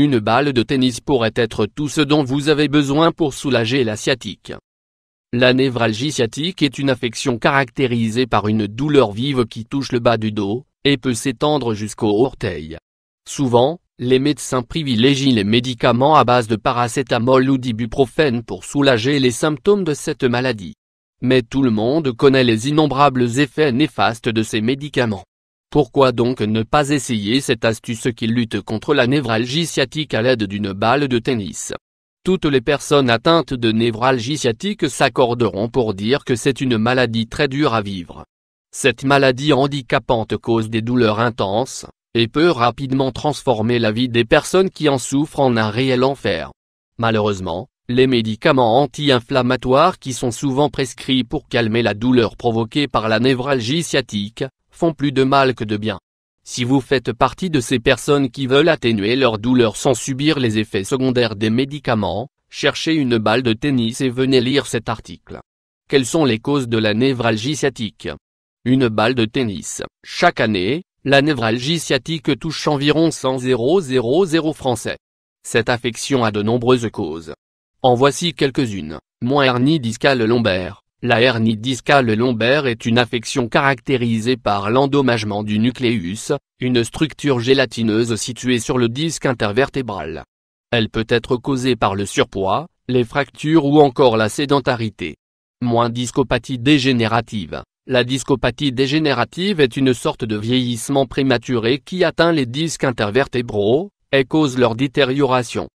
Une balle de tennis pourrait être tout ce dont vous avez besoin pour soulager la sciatique. La névralgie sciatique est une affection caractérisée par une douleur vive qui touche le bas du dos, et peut s'étendre jusqu'aux orteils. Souvent, les médecins privilégient les médicaments à base de paracétamol ou d'ibuprofène pour soulager les symptômes de cette maladie. Mais tout le monde connaît les innombrables effets néfastes de ces médicaments. Pourquoi donc ne pas essayer cette astuce qui lutte contre la névralgie sciatique à l'aide d'une balle de tennis? Toutes les personnes atteintes de névralgie sciatique s'accorderont pour dire que c'est une maladie très dure à vivre. Cette maladie handicapante cause des douleurs intenses, et peut rapidement transformer la vie des personnes qui en souffrent en un réel enfer. Malheureusement, les médicaments anti-inflammatoires qui sont souvent prescrits pour calmer la douleur provoquée par la névralgie sciatique, font plus de mal que de bien. Si vous faites partie de ces personnes qui veulent atténuer leur douleur sans subir les effets secondaires des médicaments, cherchez une balle de tennis et venez lire cet article. Quelles sont les causes de la névralgie sciatique? Une balle de tennis. Chaque année, la névralgie sciatique touche environ 100 000 français. Cette affection a de nombreuses causes. En voici quelques-unes. Moins hernie discale lombaire. La hernie discale lombaire est une affection caractérisée par l'endommagement du nucléus, une structure gélatineuse située sur le disque intervertébral. Elle peut être causée par le surpoids, les fractures ou encore la sédentarité. Moins discopathie dégénérative. La discopathie dégénérative est une sorte de vieillissement prématuré qui atteint les disques intervertébraux, et cause leur détérioration.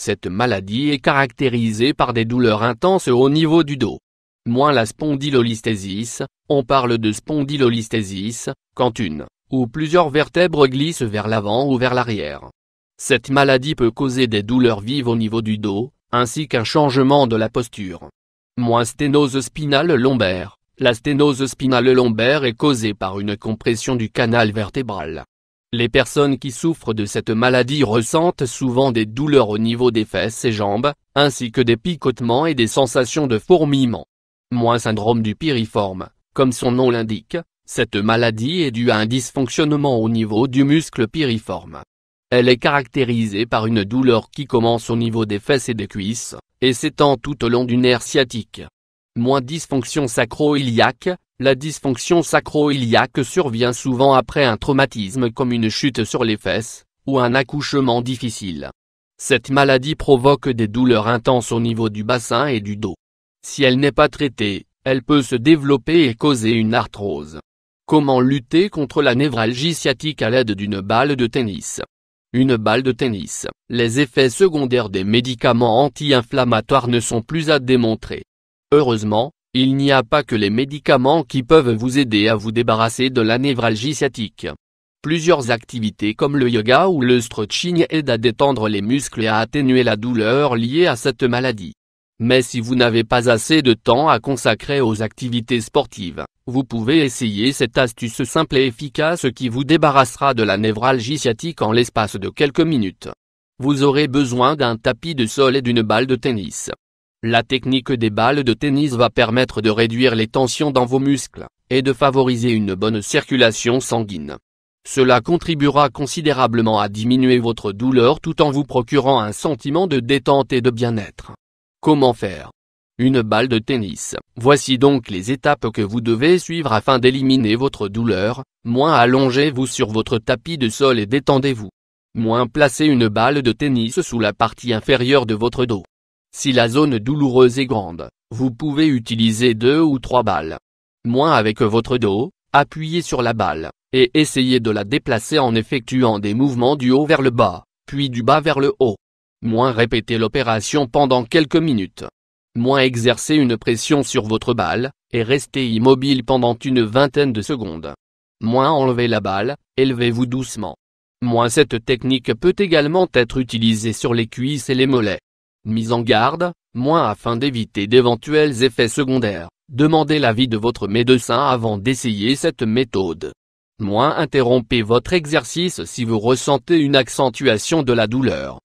Cette maladie est caractérisée par des douleurs intenses au niveau du dos moins la spondylolisthésis, on parle de spondylolisthésis, quand une ou plusieurs vertèbres glissent vers l'avant ou vers l'arrière. Cette maladie peut causer des douleurs vives au niveau du dos, ainsi qu'un changement de la posture. Moins sténose spinale lombaire. La sténose spinale lombaire est causée par une compression du canal vertébral. Les personnes qui souffrent de cette maladie ressentent souvent des douleurs au niveau des fesses et jambes, ainsi que des picotements et des sensations de fourmillement moins syndrome du piriforme, comme son nom l'indique, cette maladie est due à un dysfonctionnement au niveau du muscle piriforme. Elle est caractérisée par une douleur qui commence au niveau des fesses et des cuisses, et s'étend tout au long du nerf sciatique. Moins dysfonction sacro-iliaque, la dysfonction sacro-iliaque survient souvent après un traumatisme comme une chute sur les fesses, ou un accouchement difficile. Cette maladie provoque des douleurs intenses au niveau du bassin et du dos. Si elle n'est pas traitée, elle peut se développer et causer une arthrose. Comment lutter contre la névralgie sciatique à l'aide d'une balle de tennis? Une balle de tennis, les effets secondaires des médicaments anti-inflammatoires ne sont plus à démontrer. Heureusement, il n'y a pas que les médicaments qui peuvent vous aider à vous débarrasser de la névralgie sciatique. Plusieurs activités comme le yoga ou le stretching aident à détendre les muscles et à atténuer la douleur liée à cette maladie. Mais si vous n'avez pas assez de temps à consacrer aux activités sportives, vous pouvez essayer cette astuce simple et efficace qui vous débarrassera de la névralgie sciatique en l'espace de quelques minutes. Vous aurez besoin d'un tapis de sol et d'une balle de tennis. La technique des balles de tennis va permettre de réduire les tensions dans vos muscles, et de favoriser une bonne circulation sanguine. Cela contribuera considérablement à diminuer votre douleur tout en vous procurant un sentiment de détente et de bien-être. Comment faire? Une balle de tennis. Voici donc les étapes que vous devez suivre afin d'éliminer votre douleur. Moins allongez-vous sur votre tapis de sol et détendez-vous. Moins placez une balle de tennis sous la partie inférieure de votre dos. Si la zone douloureuse est grande, vous pouvez utiliser deux ou trois balles. Moins avec votre dos, appuyez sur la balle, et essayez de la déplacer en effectuant des mouvements du haut vers le bas, puis du bas vers le haut. Moins répéter l'opération pendant quelques minutes. Moins exercer une pression sur votre balle, et rester immobile pendant une vingtaine de secondes. Moins enlever la balle, élevez-vous doucement. Moins cette technique peut également être utilisée sur les cuisses et les mollets. Mise en garde, moins afin d'éviter d'éventuels effets secondaires, demandez l'avis de votre médecin avant d'essayer cette méthode. Moins interrompez votre exercice si vous ressentez une accentuation de la douleur.